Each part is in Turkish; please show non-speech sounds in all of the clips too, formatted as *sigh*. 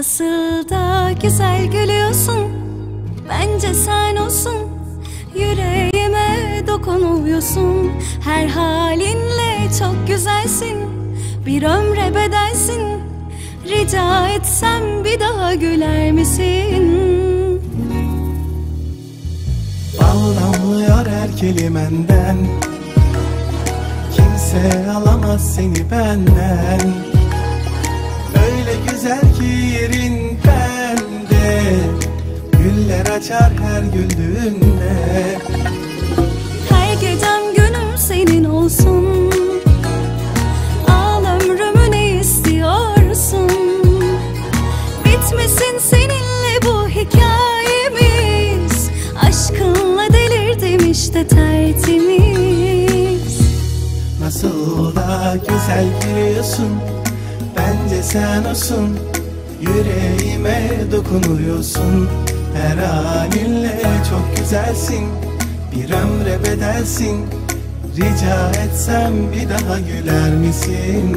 Nasıl da güzel gülüyorsun. Bence sen olsun. Yüreğime dokunuyorsun. Her halinle çok güzelsin. Bir ömre bedelsin. Rica etsem bir daha güler misin? Bal her kelimenden. Kimse alamaz seni benden güzel ki yerin bende Güller açar her güldüğünde. Her gecem günüm senin olsun. Al ömrümü ne istiyorsun? Bitmesin seninle bu hikayemiz. Aşkınla delirdim işte tertemiz. Nasıl da güzel gülüyorsun Bence sen olsun Yüreğime dokunuyorsun Her halinle çok güzelsin Bir ömre bedelsin Rica etsem bir daha güler misin?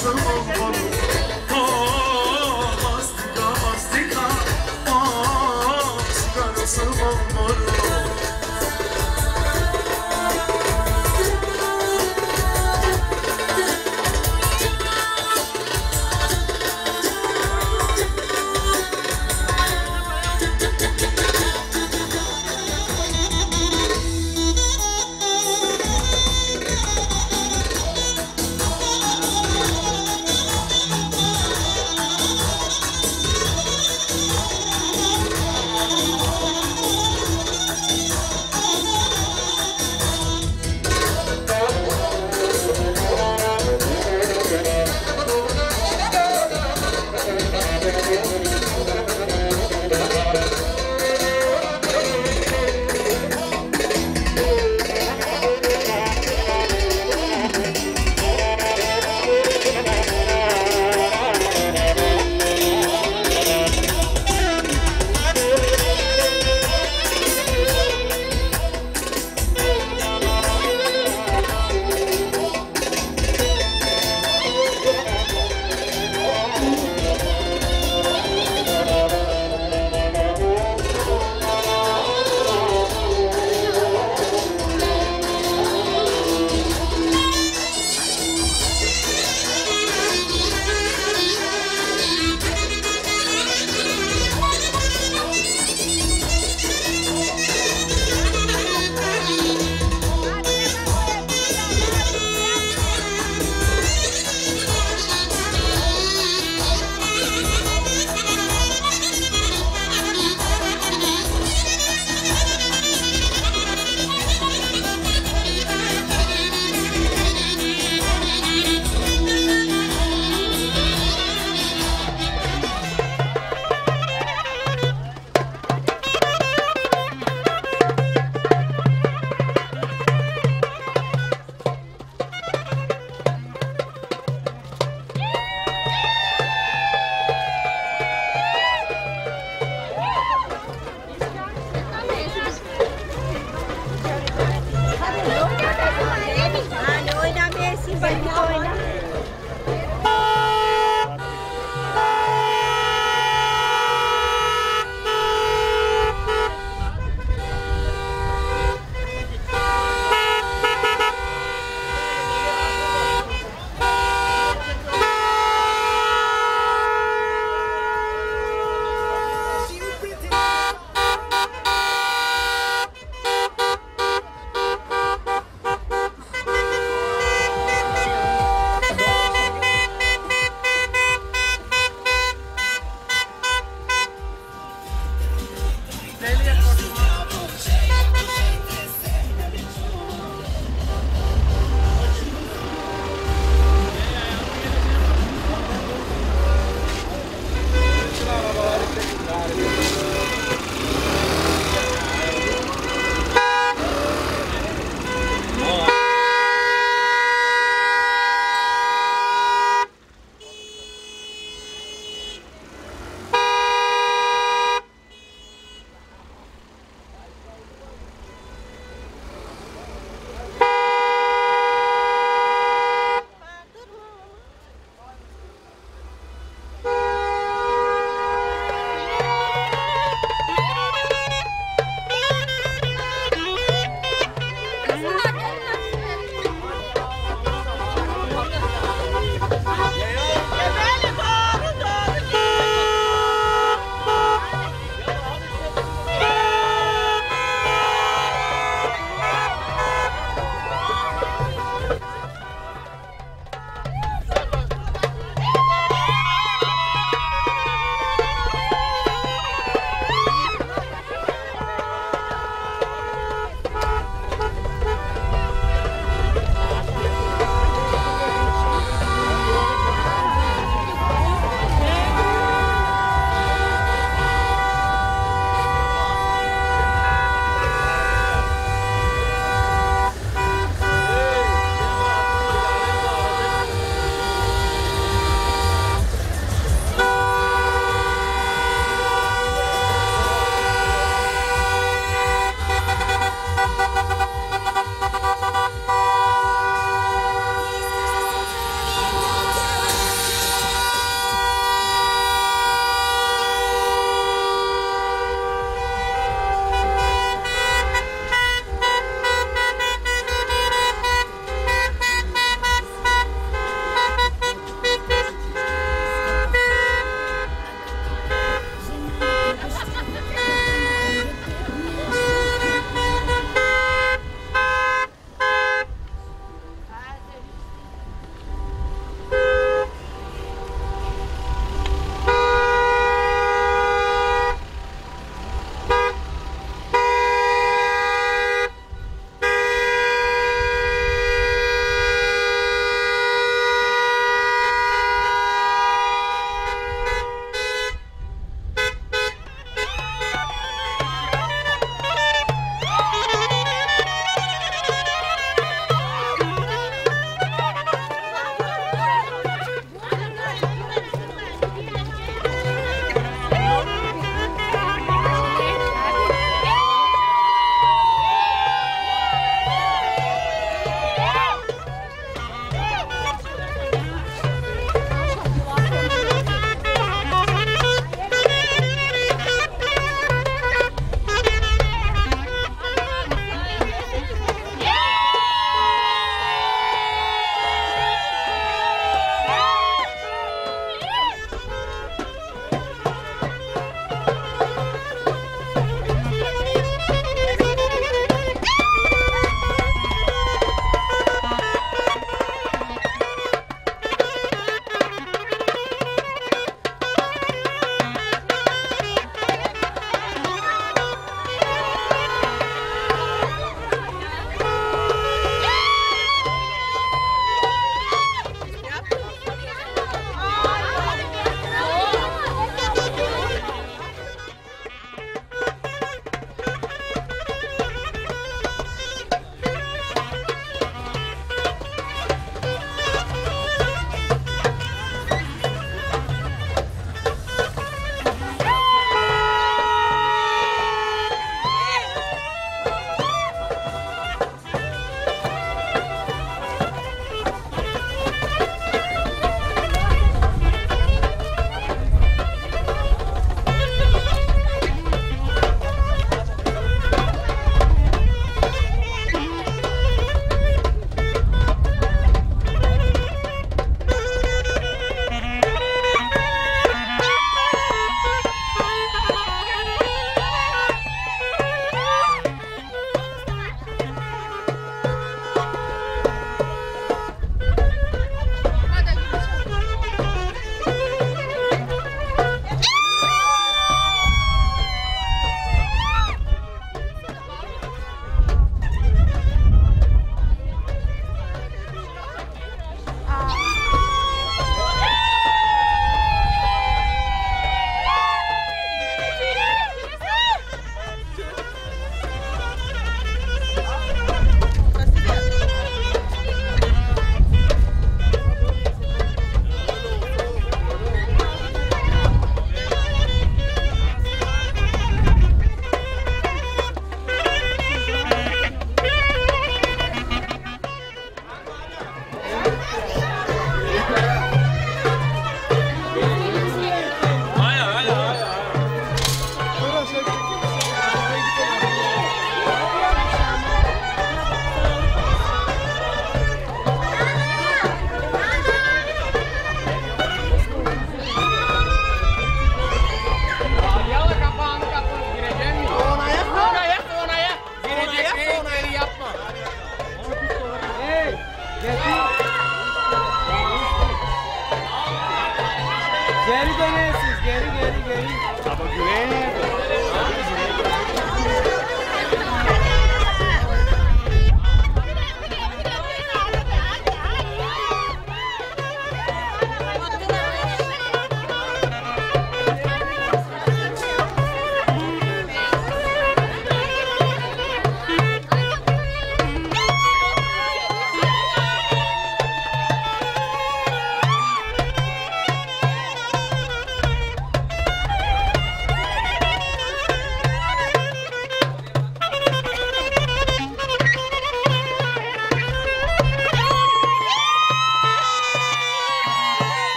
so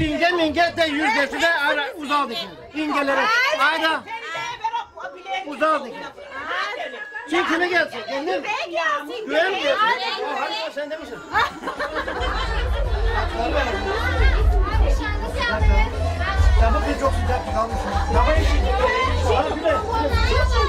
inge minge de yüzdesi de ara uzaldı şimdi. İngelere. Ayda. Uzaldı şimdi. Kim kimi gelsin? Kendin mi? Güven mi gelsin? Harika sen demişsin. Sabah çok sıcak kalmışsın. Sabah eşit. Sabah eşit.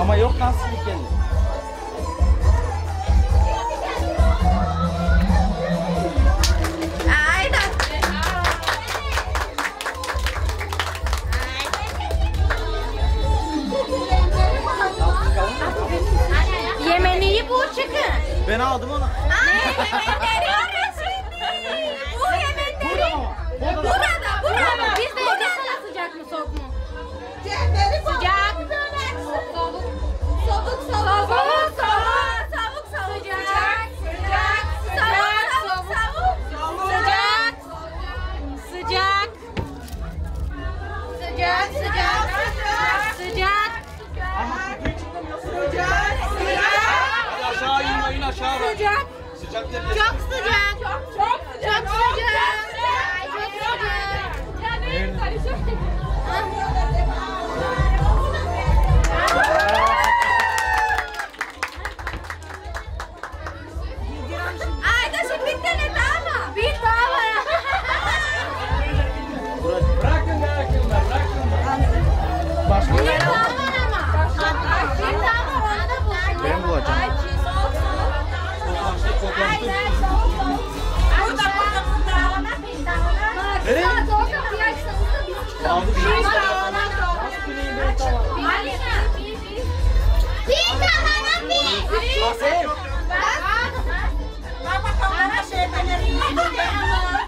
Ama yok nasıl dansçılık gelir. Yemeği bu çıkın. Ben aldım onu. Ay, dela.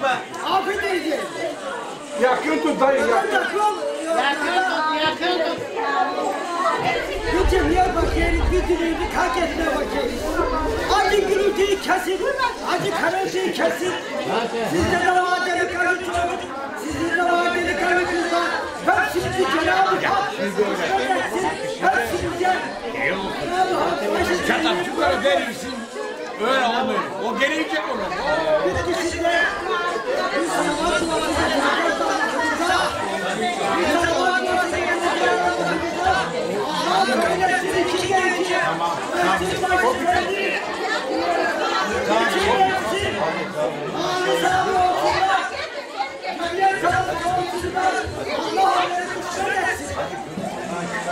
gitme. Afiyet edeceğiz. Yakın tut dayı yakın. Yakın tut yakın tut. Bütün yer bakıyoruz, bütün evini kalk etmeye bakıyoruz. Acı gürültüyü kesin, acı karıntıyı kesin. Sizde de vadeli karıntı, sizde de vadeli karıntı var. Hepsinizi Cenab-ı Hak öğretsin, hepsinize Cenab-ı Hak başı Çatapçıklara verirsin, öyle olmuyor. O gelecek ona. Bitkisinde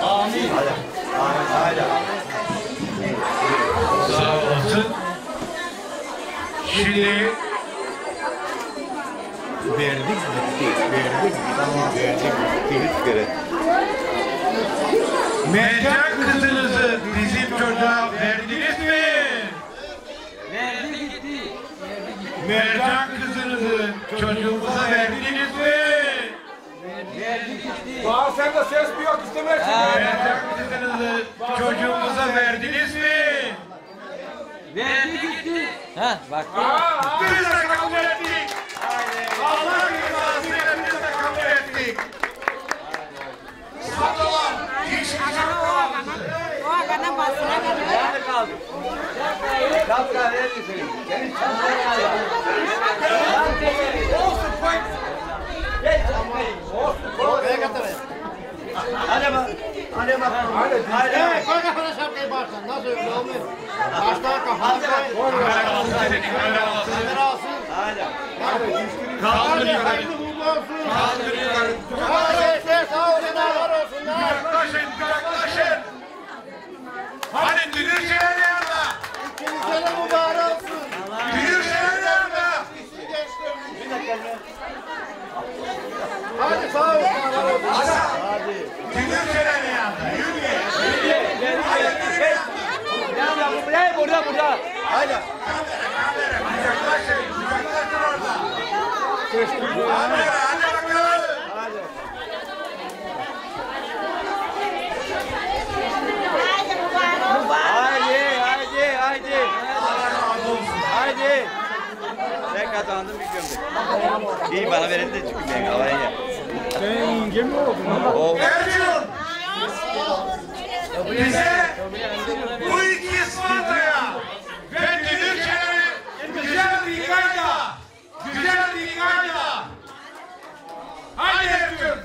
Amin. Sağ olasın. Şimdi verdik gitti. Verdik gitti. Verdik gitti. Hiç gerek. Mercan kızınızı bizim çocuğa verdiniz mi? Verdi gitti. Mercan kızınızı çocuğumuza verdiniz mi? Bağır sen de ses mi yok istemezsin. Mercan kızınızı çocuğumuza verdiniz mi? Verdi gitti. Ha bak. Biz de kabul ettik. Allah rızası için biz de kabul ettik. Sadılar. Hiç O agana basına Nerede kaldı? Şapka verir misin? Senin Olsun koy. Hadi bak. Hadi bak. Hey, koy kafana şapkayı baştan. Nasıl öyle olmuyor? Baştan kafana koy. Kamera alsın kamera alsın. Hadi yukarı. hayırlı uğurlu olsun. Kaldır yukarı. Kardeşler sağ olun, var olsunlar. Yaklaşın, yaklaşın. Hadi düdür şeyler yanına. İkiniz sene mübarek olsun. Düdür şeyler yanına. Hadi sağ olun, var olsun. Düdür şeyler yanına. Yürüyün. Buraya burada burada. Kamera, hadi yaklaşın. Yaklaşın orada. Kamera, hadi bakalım. Haydi haydi haydi. Haydi. Sen kazandın bir gömlek. İyi bana verin de çıkın ben alayım ya. Senin yenge mi oldun? Ercun. Bize bu iki Isparta'ya ve Düdükçe'nin güzel bir kayda, güzel bir kayda. Haydi Ercun.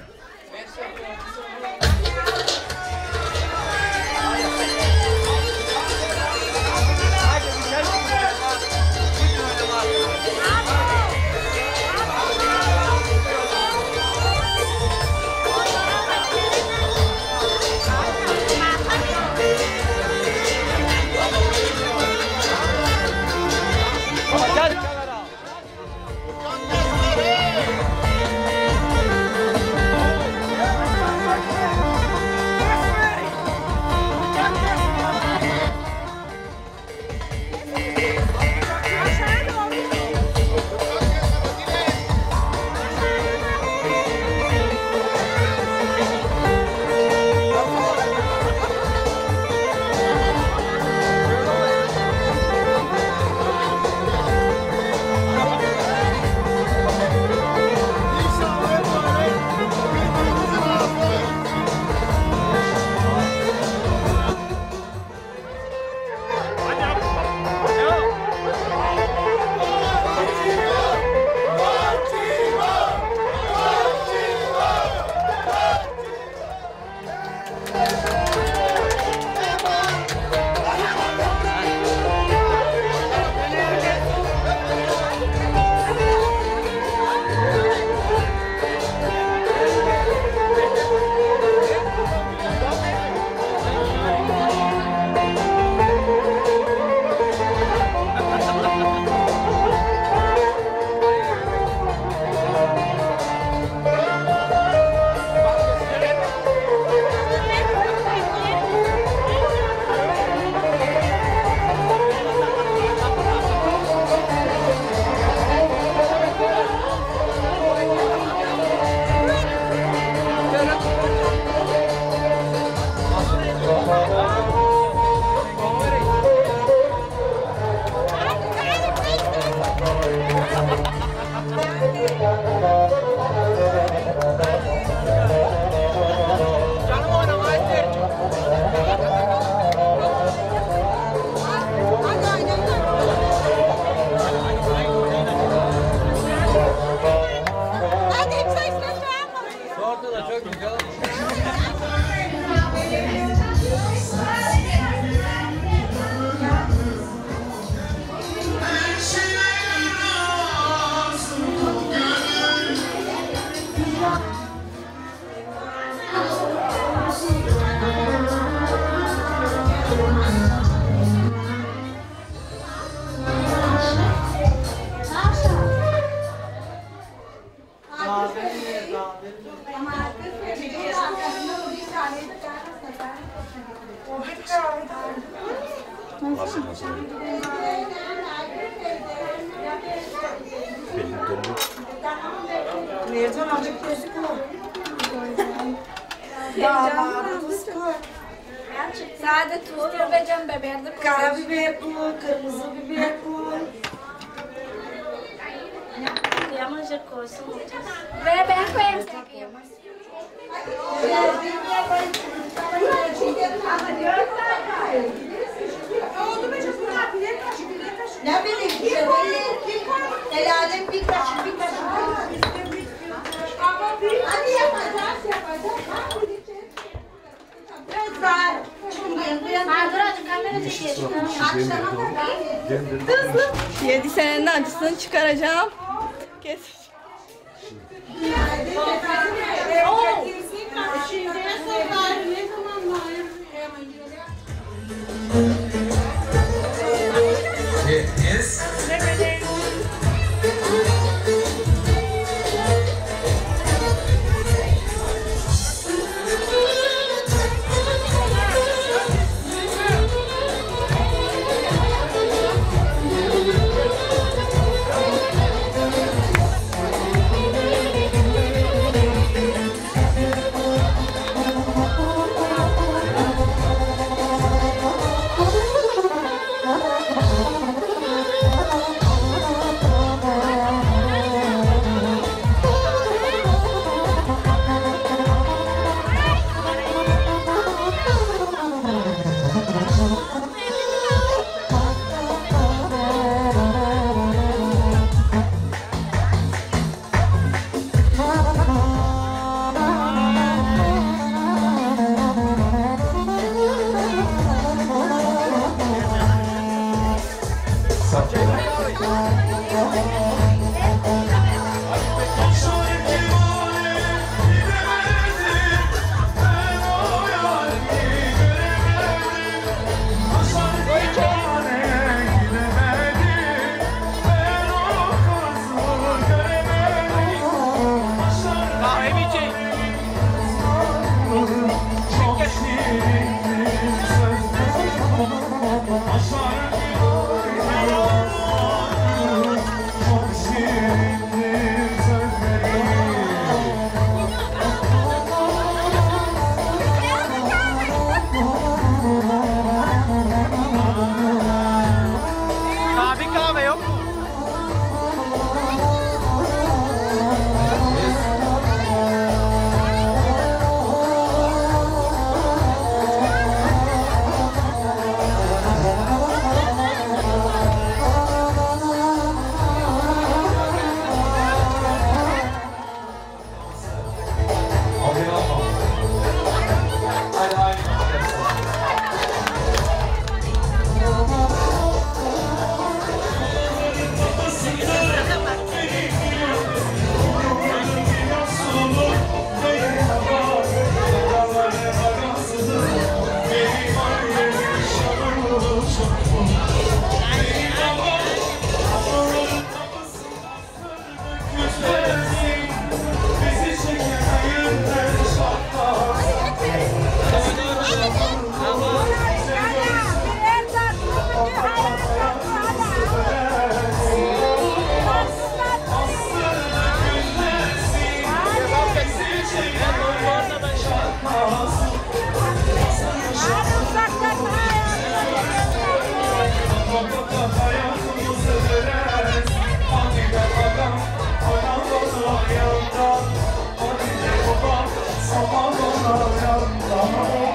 Benim babam, ablaların babasıdır. Benim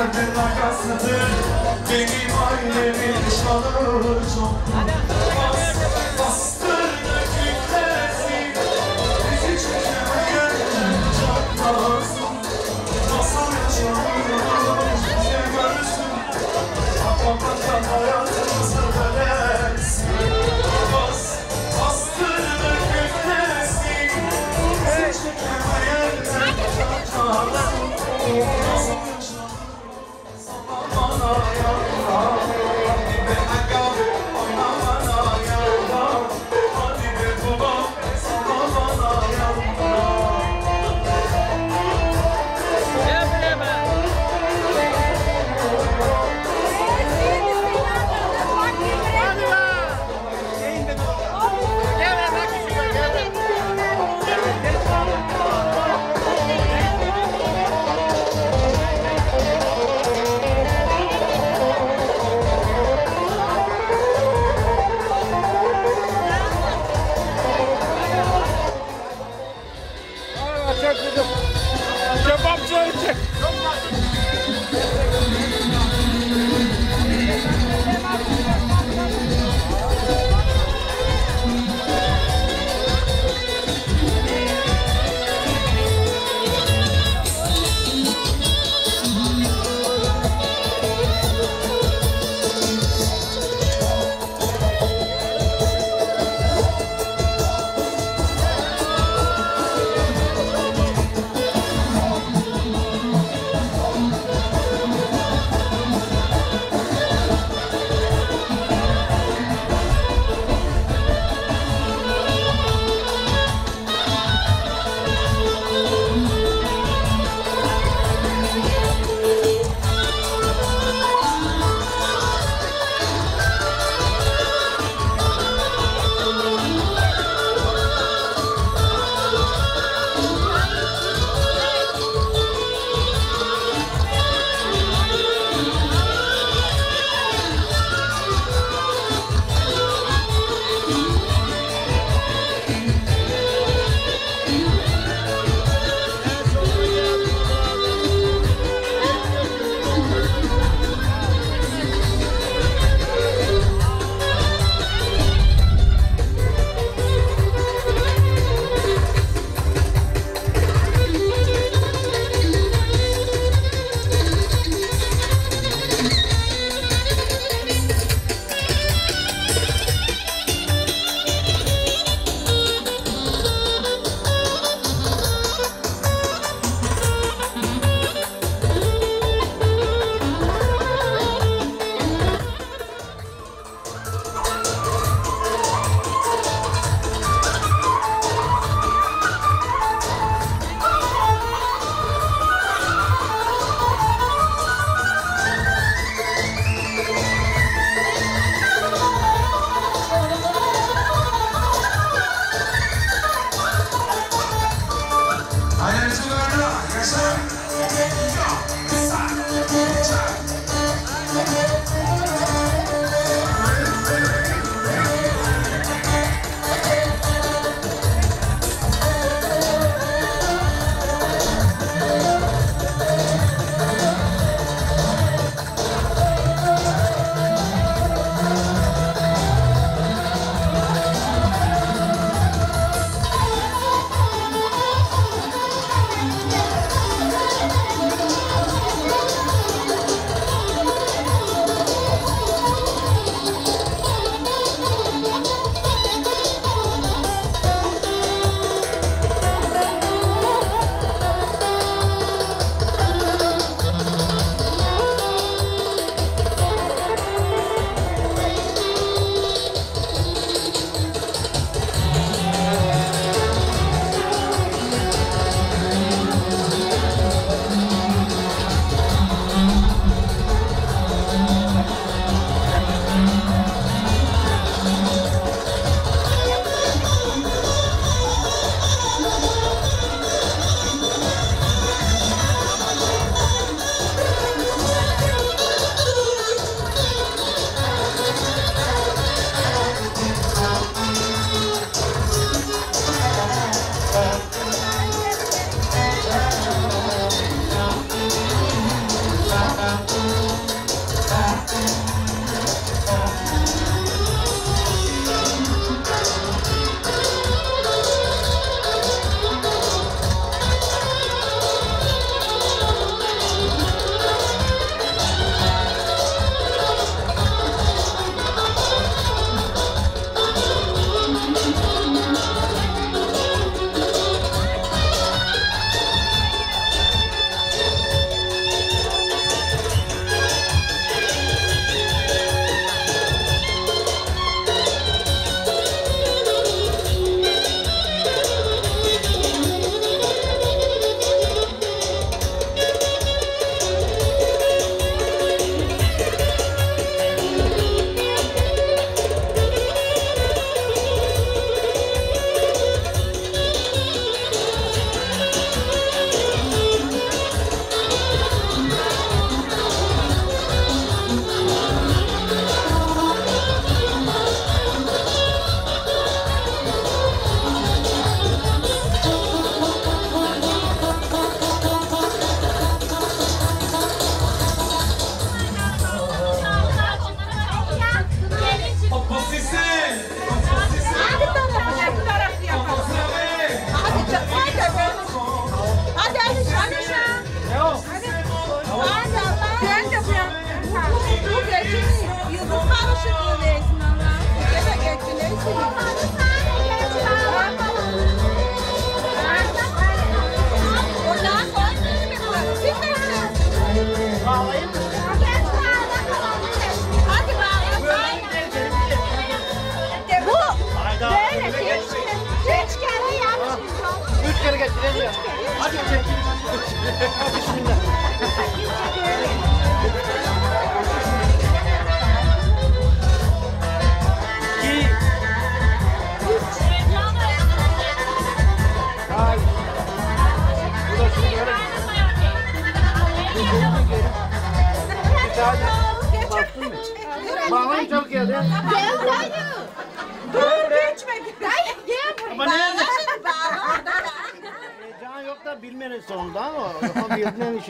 Dağların arkasıdır. Benim ailemin şanı çok. Bas, bastır döküklesin Bizi çekemeyen çok lazım Nasıl yaşanıyor bize görsün Bakmaktan hayatımızı bölersin Bas, bastır döküklesin Bizi çekemeyen çok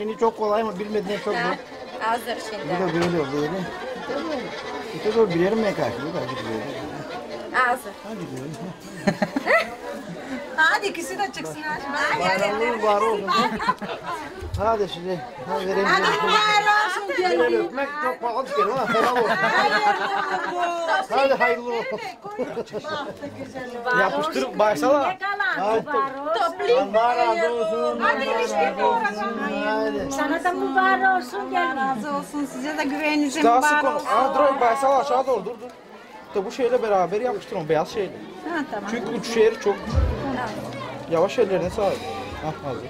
işini çok kolay ama bilmediğin çok zor. Hazır Bu şimdi. da böyle böyle. İşte doğru bilirim ne karşı. Bu da hadi böyle. Hazır. Hadi böyle. *laughs* Hadi ikisi de çıksın. Bayramlar var olsun. Hadi size. Hadi vereyim. Hadi mübarek olsun Böyle gelin. öpmek çok pahalı bir kere ama selam olsun. Hadi hayırlı olsun. Yapıştırıp başla. Hadi. Olsun. Hadi Allah işte razı olsun. Hadi. Sana da mübarek olsun gelin. razı olsun. Size de güveninize Daha sık mübarek onu. olsun. Aa dur Baysal aşağı doğru dur dur. İşte bu şeyle beraber yapıştır onu beyaz şeyle. Ha tamam. Çünkü uç yeri çok yavaş ellerine sahip. Hah hazır.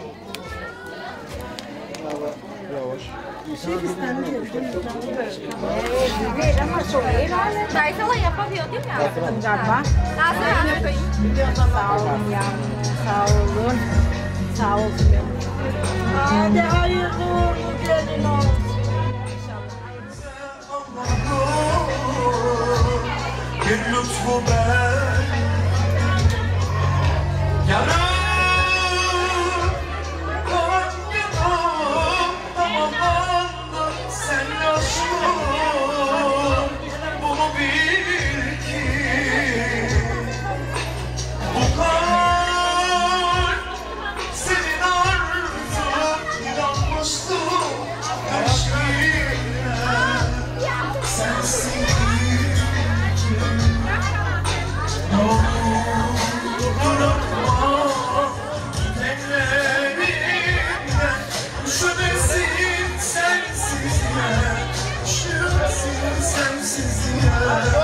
Yavaş. Daysala yapamıyor değil mi? Galiba. Hazır abi. Sağ olun yavrum. Sağ olun. Sağ olsun. Hadi hayırlı uğurlu gelin olsun. Bir lütfu ben Yeah.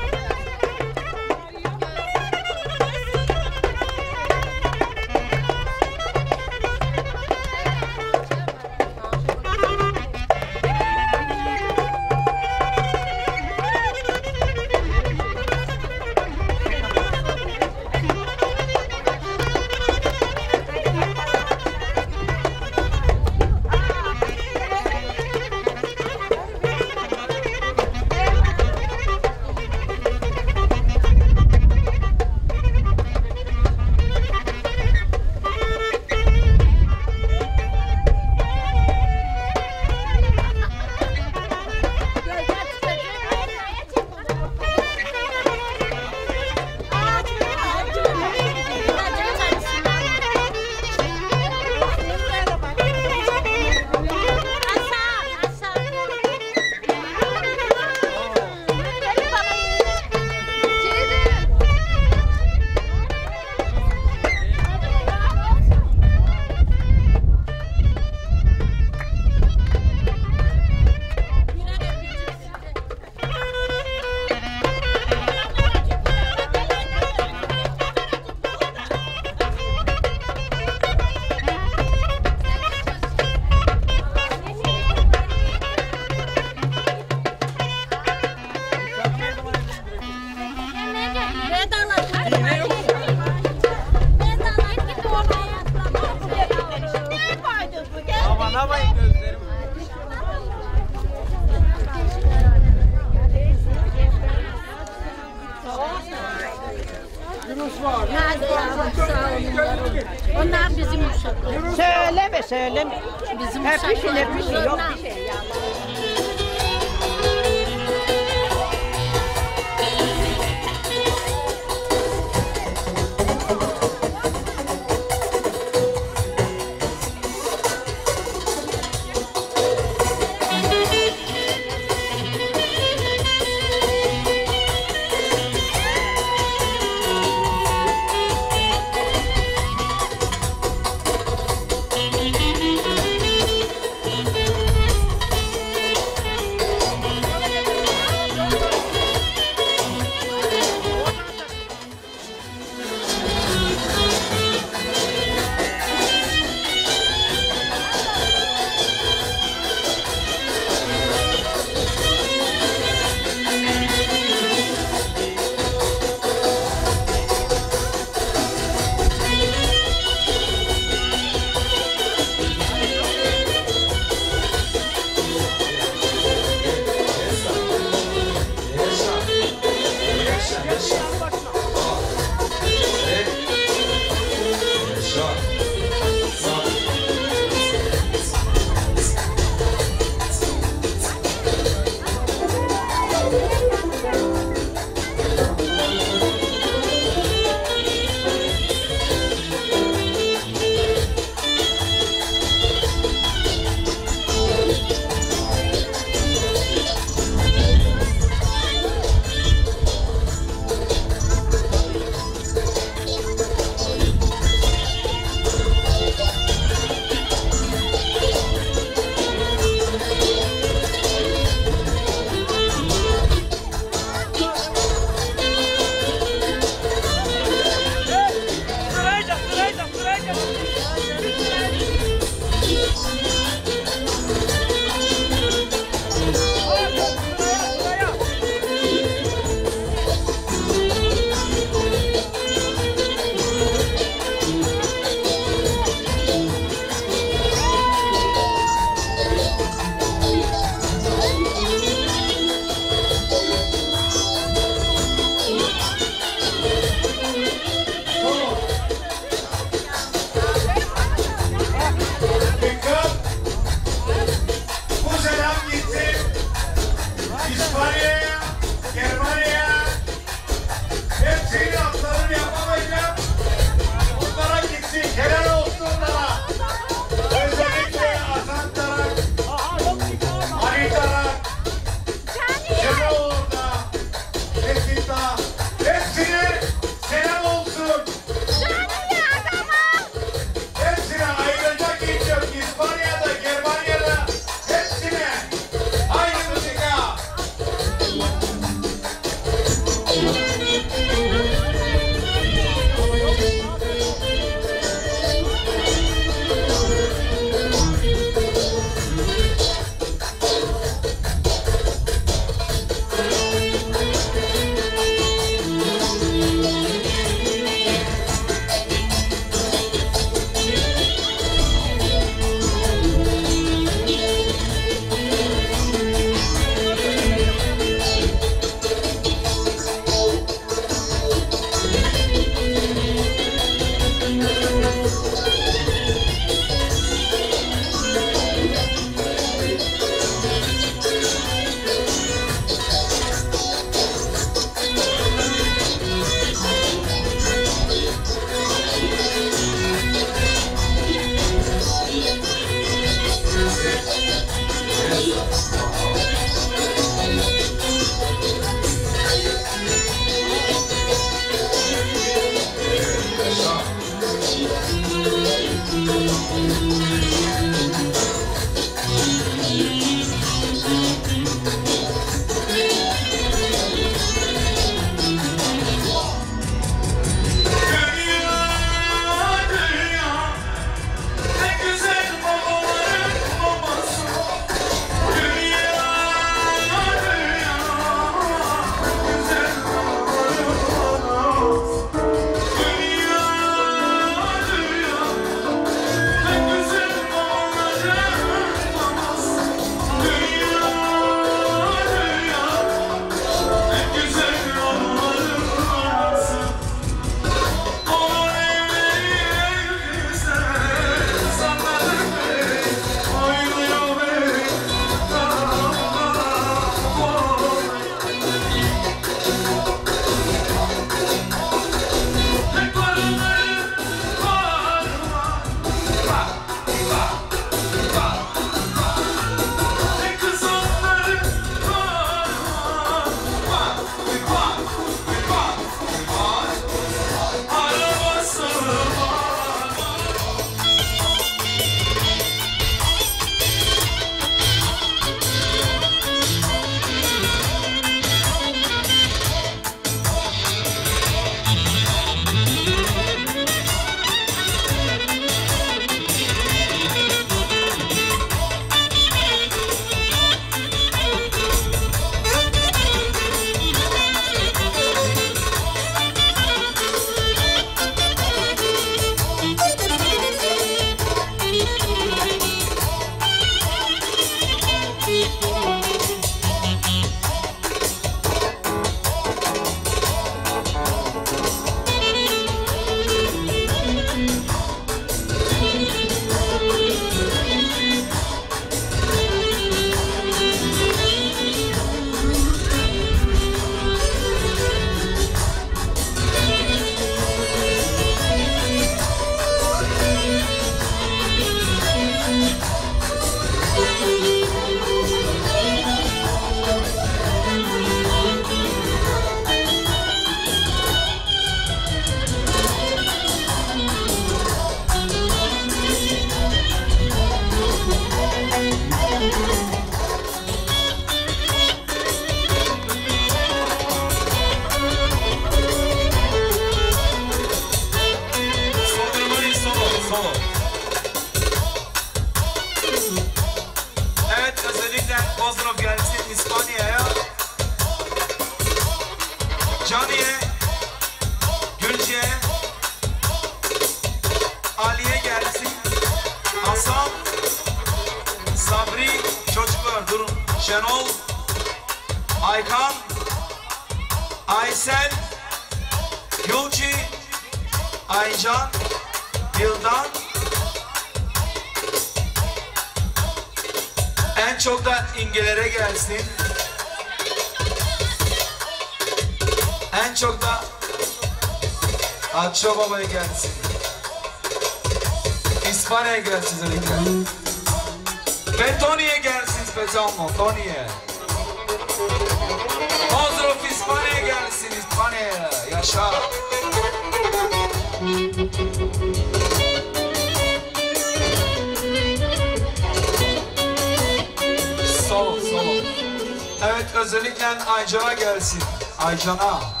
Aycan'a. Haydi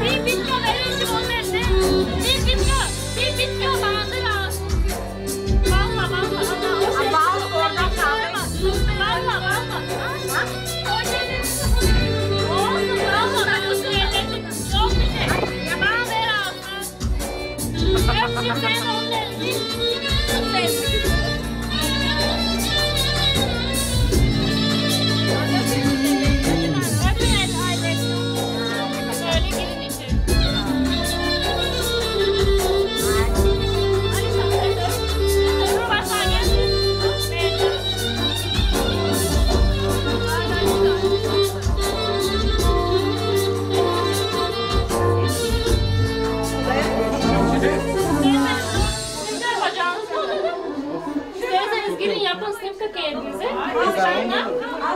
Bir bitmiyor. Bir bitmiyor. Bir bitmiyor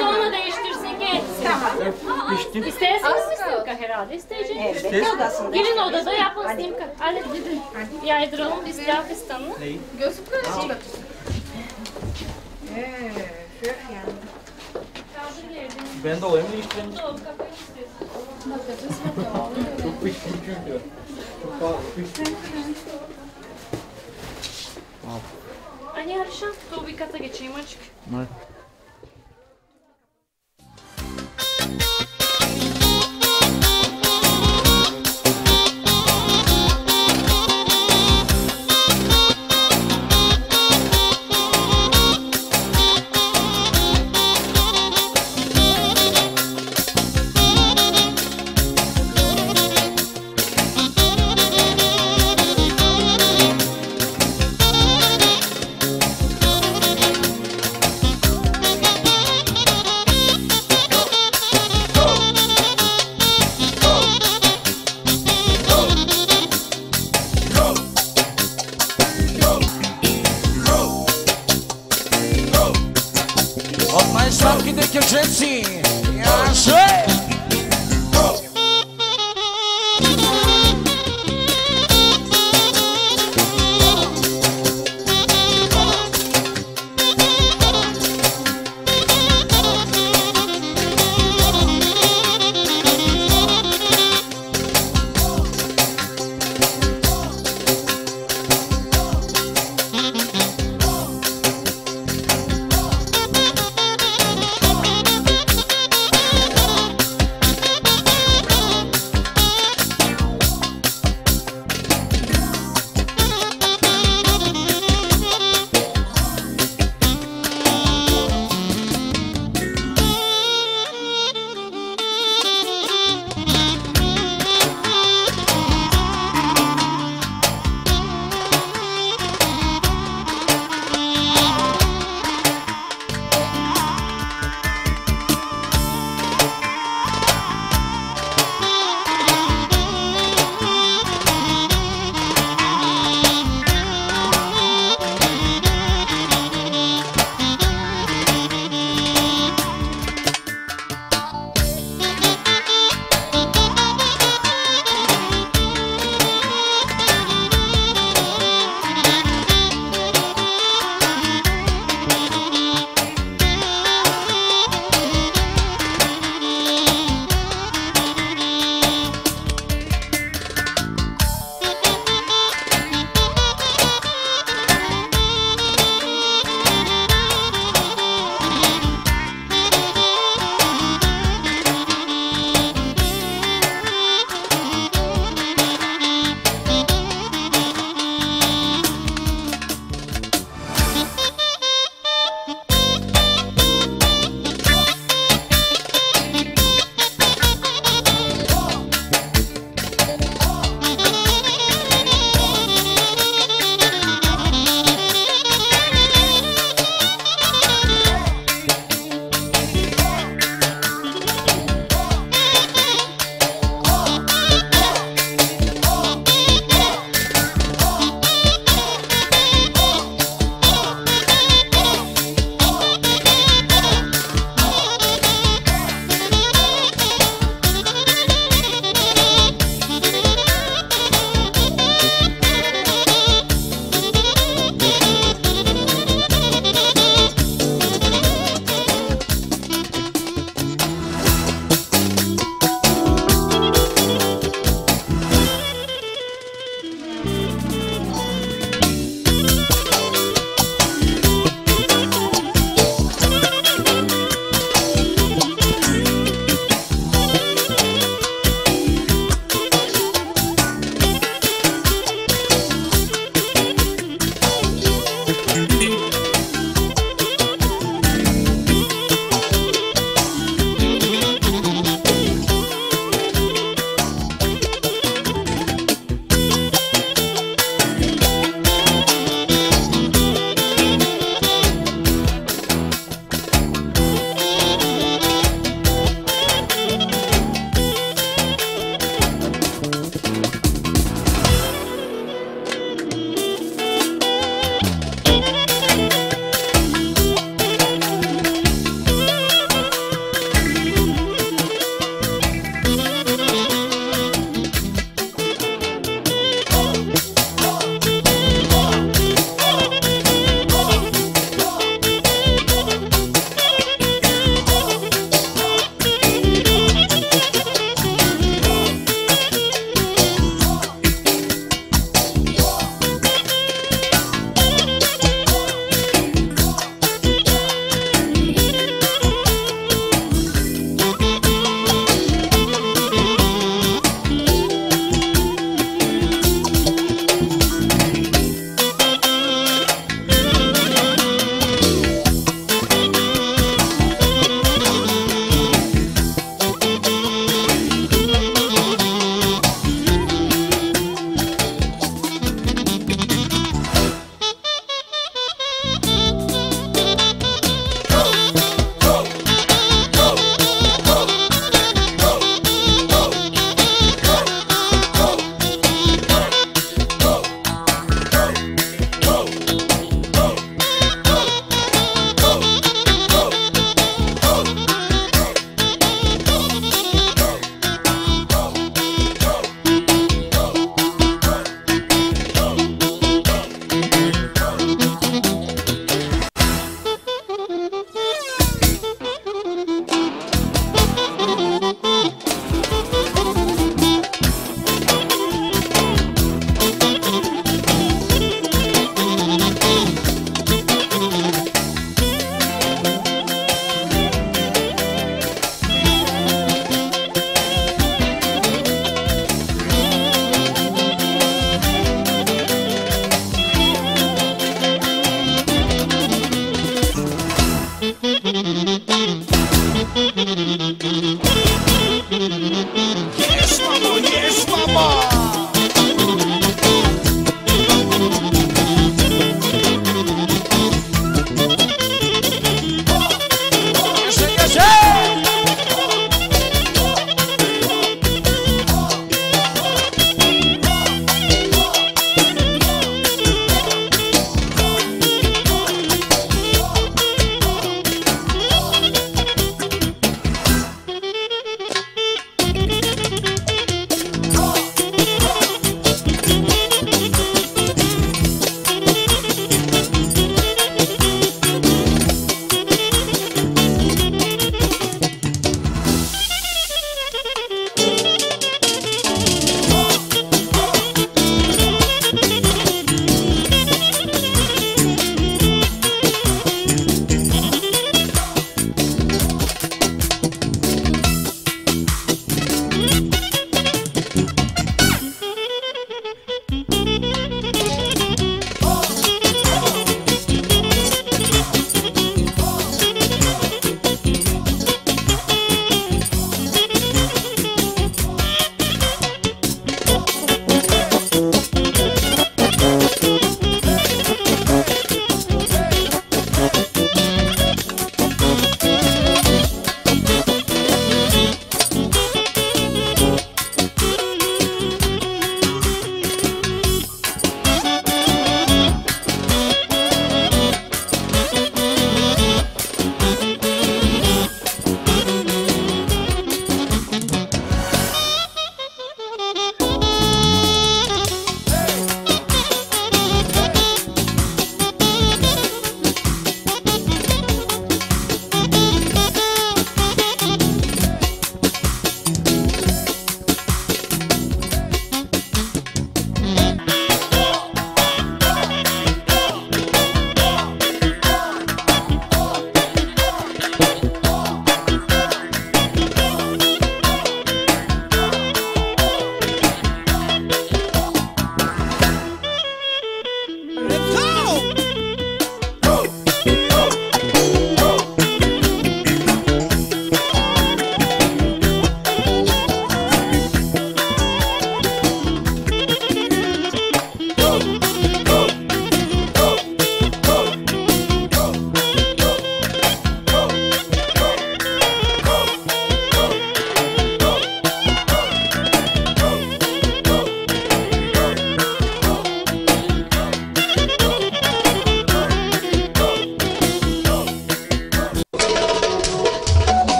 Sonra, değiştirsin kendisi. Tamam. İsterseniz simka herhalde. İsteyeceksiniz. Elbette odasında. Girin odada yapın simka. Hadi gidin. Yaydıralım biz pilav fistanını. Gözüm karışık. Ben de olayım değiştireyim. Çok Çok pişkin çünkü. Çok fazla pişkin. Ani Arşan, dur bir kata geçeyim açık. Música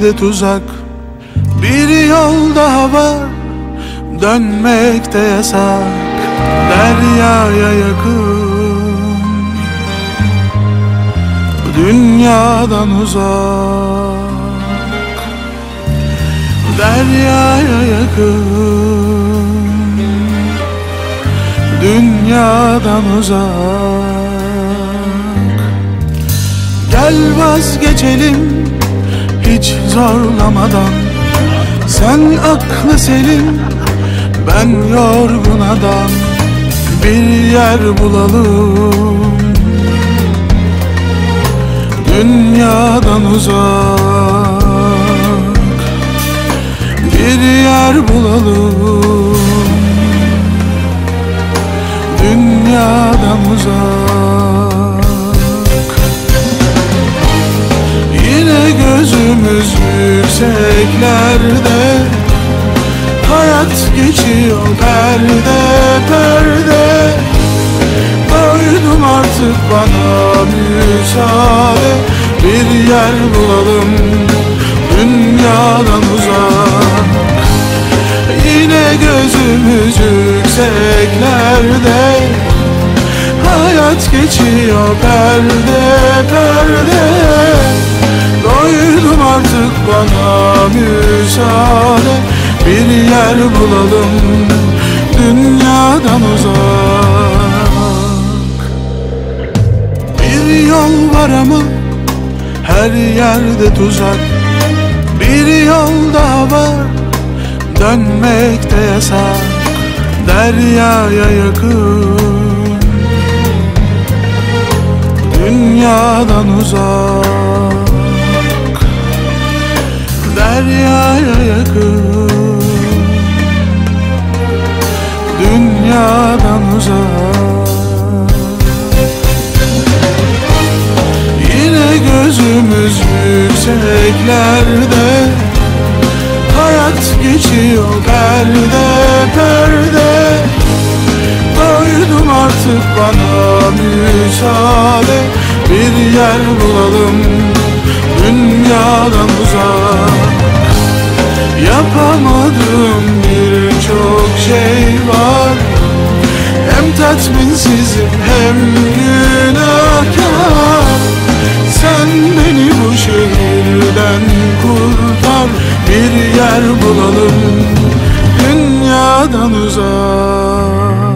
yerde tuzak. Bir yol daha var dönmek de yasak. Deryaya yakın Dünyadan uzak. Deryaya yakın Dünyadan uzak. Gel vazgeçelim hiç zorlamadan. Sen aklı selim ben yorgun adam Bir yer bulalım. Dünyadan uzak. Bir yer bulalım. Dünyadan uzak gözümüz yükseklerde. Hayat geçiyor perde perde. Doydum artık bana müsaade. Bir yer bulalım dünyadan uzak. Yine gözümüz yükseklerde. Hayat geçiyor perde perde Doydum artık bana müsaade. Bir yer bulalım dünyadan uzak. Bir yol var ama her yerde tuzak. Bir yol daha var dönmek de yasak. Deryaya yakın Dünyadan uzak Deryaya yakın Dünyadan uzak. Yine gözümüz yükseklerde Hayat geçiyor perde perde. Doydum artık bana müsaade Bir yer bulalım dünyadan uzak Yapamadığım birçok şey var. Hem tatminsizim hem günahkar. Sen beni bu şehirden kurtar. Bir yer bulalım dünyadan uzak